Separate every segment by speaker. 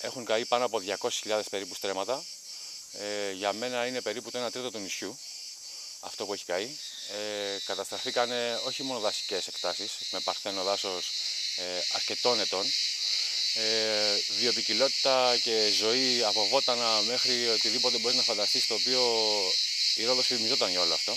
Speaker 1: Έχουν καεί πάνω από 200.000 περίπου στρέμματα. Ε, για μένα είναι περίπου το 1 τρίτο του νησιού αυτό που έχει καεί. Ε, καταστραφήκαν όχι μόνο δασικές εκτάσεις με παρθένο δάσος ε, αρκετών ετών, ε, βιοπικιλότητα και ζωή από βότανα μέχρι οτιδήποτε μπορείς να φανταστείς το οποίο η Ρόδος φημιζόταν για όλο αυτό.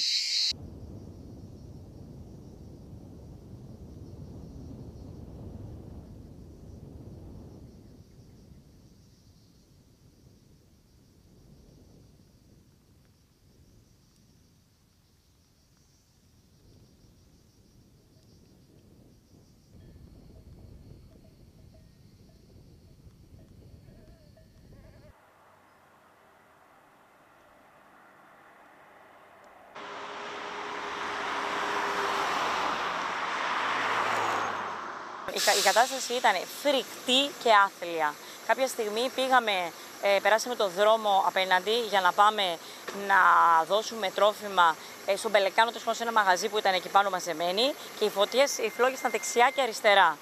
Speaker 2: Η κατάσταση ήταν φρικτή και άθλια. Κάποια στιγμή πήγαμε, ε, περάσαμε το δρόμο απέναντι για να πάμε να δώσουμε τρόφιμα ε, στον Πελεκάνο, το σε ένα μαγαζί που ήταν εκεί πάνω μαζεμένοι και οι φωτιές, οι φλόγες ήταν δεξιά και αριστερά.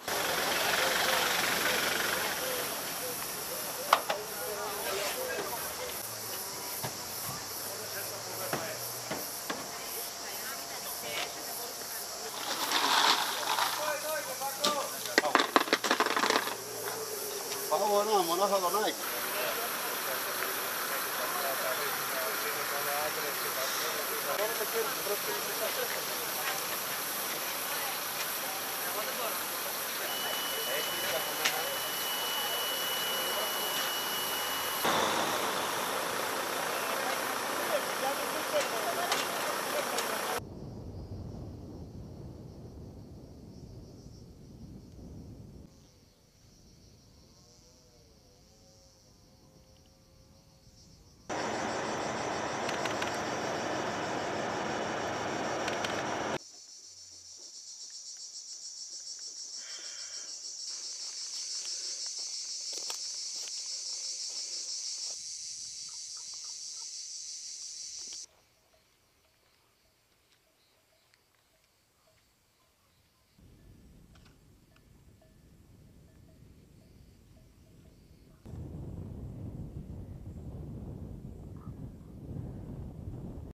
Speaker 3: Πάω μονάχα τον Άκη.